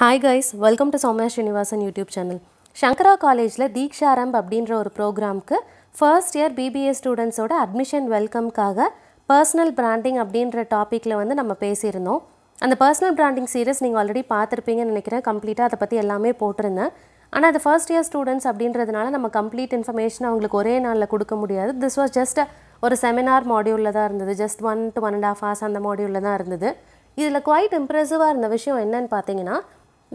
Hi guys welcome to Soumya Srinivasan YouTube channel Sankara காலேஜில் தீக்ஷாரம்ப் அப்படின்ற ஒரு ப்ரோக்ராம்க்கு ஃபர்ஸ்ட் இயர் பிபிஏ ஸ்டூடெண்ட்ஸோட அட்மிஷன் வெல்கம்க்காக பர்சனல் பிராண்டிங் அப்படின்ற டாப்பிக்கில் வந்து நம்ம பேசியிருந்தோம். அந்த பர்சனல் பிராண்டிங் சீரியஸ் நீங்கள் ஆல்ரெடி பார்த்துருப்பீங்கன்னு நினைக்கிறேன். கம்ப்ளீட்டாக அதை பற்றி எல்லாமே போட்டிருந்தேன். ஆனால் அது ஃபர்ஸ்ட் இயர் ஸ்டூடெண்ட்ஸ் அப்படின்றதுனால நம்ம கம்ப்ளீட் இன்ஃபர்மேஷன் அவங்களுக்கு ஒரே நாளில் கொடுக்க முடியாது. திஸ் வாஸ் ஜஸ்ட் ஒரு செமினார் மாடியூலில் தான் இருந்தது. Just one to one and half hours அந்த மாடியூலில் தான் இருந்தது. இதில் குவைட் இம்ப்ரெசிவாக இருந்த விஷயம் என்னன்னு பார்த்தீங்கன்னா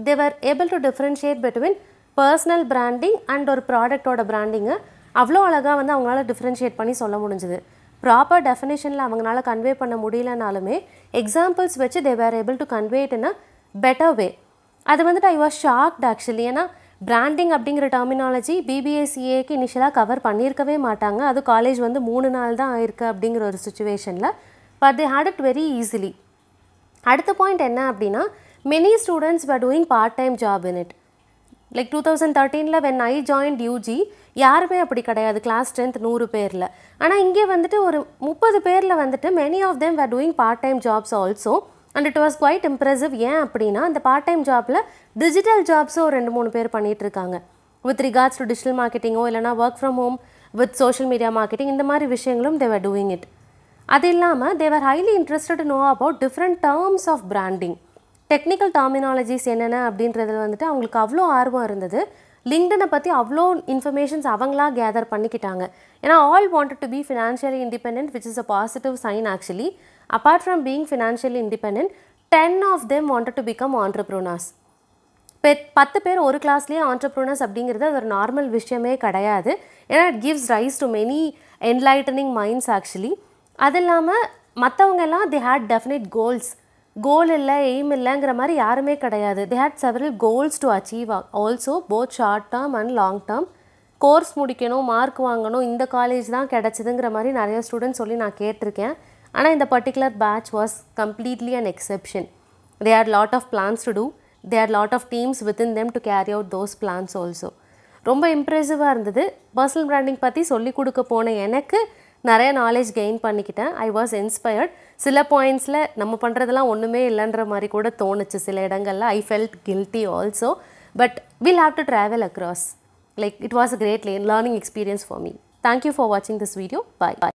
they were able to differentiate between personal branding and ஒரு ப்ராடக்டோட பிராண்டிங்கை அவ்வளோ அழகாக வந்து அவங்களால டிஃப்ரென்ஷியேட் பண்ணி சொல்ல முடிஞ்சுது. ப்ராப்பர் டெஃபினேஷனில் அவங்களால கன்வே பண்ண முடியலனாலுமே எக்ஸாம்பிள்ஸ் வச்சு they were able to convey it in a better way அது வந்துட்டு ஐ வாஸ் ஷாக்ட் ஆக்சுவலி ஏன்னா பிராண்டிங் அப்படிங்கிற டெர்மினாலஜி பிபிஎஸ்சிஏக்கு இனிஷியலாக கவர் பண்ணியிருக்கவே மாட்டாங்க. அது காலேஜ் வந்து மூணு நாள் தான் ஆயிருக்கு அப்படிங்கிற ஒரு சுச்சுவேஷனில் but they had it very easily அடுத்த பாயிண்ட் என்ன அப்படின்னா many students were doing part time job in it like two thousand தேர்ட்டீனில் when I joined UG யாருமே அப்படி கிடையாது. கிளாஸ் ஸ்ட்ரென்த் நூறு பேரில். ஆனால் இங்கே வந்துட்டு ஒரு முப்பது பேரில் வந்துட்டு many of them were doing part time jobs also and it was quite impressive ஏன் அப்படின்னா அந்த பார்ட் டைம் ஜாப்பில் டிஜிட்டல் ஜாப்ஸும் ஒரு ரெண்டு மூணு பேர் பண்ணிகிட்ருக்காங்க இருக்காங்க. வித் ரிகார்ட்ஸ் டு டிஜிட்டல் மார்க்கெட்டிங்கோ இல்லைனா work from home with social media marketing இந்த மாதிரி விஷயங்களும் தேவர் டூயிங் இட் அது இல்லாமல் they were highly interested know about different terms of branding technical terminologies என்னென்ன அப்படின்றதுல வந்துட்டு அவங்களுக்கு அவ்வளோ ஆர்வம் இருந்தது. லிங்க்டனை பற்றி அவ்வளோ இன்ஃபர்மேஷன்ஸ் அவங்களா கேதர் பண்ணிக்கிட்டாங்க. ஏன்னா all wanted to be financially independent which is a positive sign actually apart from being financially independent ten of them wanted to become entrepreneurs பெ பத்து பேர் ஒரு கிளாஸ்லேயே ஆண்டர்ப்ரூனர்ஸ் அப்படிங்கிறது அது ஒரு நார்மல் விஷயமே கிடையாது. ஏன்னா it gives rise to many enlightening minds actually அது இல்லாமல் மற்றவங்க எல்லாம் they had definite goals goal இல்லை எய்ம் இல்லைங்கிற மாதிரி யாருமே கிடையாது. They had several goals to achieve also both short term and long term course முடிக்கணும் மார்க் வாங்கணும் இந்த காலேஜ் தான் கிடச்சிதுங்கிற மாதிரி நிறைய ஸ்டூடெண்ட்ஸ் சொல்லி நான் கேட்டிருக்கேன். ஆனால் இந்த particular batch was completely an exception they are lot of plans to do they are lot of teams within them to carry out those plans also ரொம்ப இம்ப்ரெசிவாக இருந்தது. பர்சனல் பிராண்டிங் பற்றி சொல்லிக் கொடுக்க போன எனக்கு நிறைய நாலேஜ் கெயின் பண்ணிக்கிட்டேன். ஐ வாஸ் இன்ஸ்பயர்ட் சில பாயிண்ட்ஸில் நம்ம பண்ணுறதெல்லாம் ஒன்றுமே இல்லைன்ற மாதிரி கூட தோணுச்சு. சில இடங்களில் I felt guilty also but will have to travel across like it was a great learning experience for me thank you for வாட்சிங் திஸ் வீடியோ பாய் பாய்